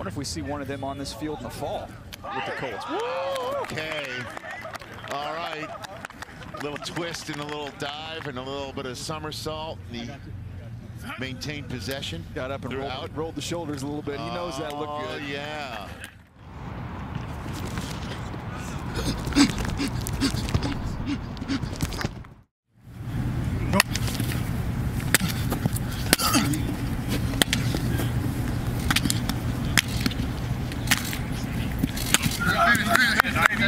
Wonder if we see one of them on this field in the fall with the Colts. Okay. All right. A little twist and a little dive and a little bit of somersault. And he maintained possession. Got up and throughout. rolled, rolled the shoulders a little bit. He knows that look Oh, good. yeah.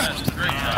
That's great.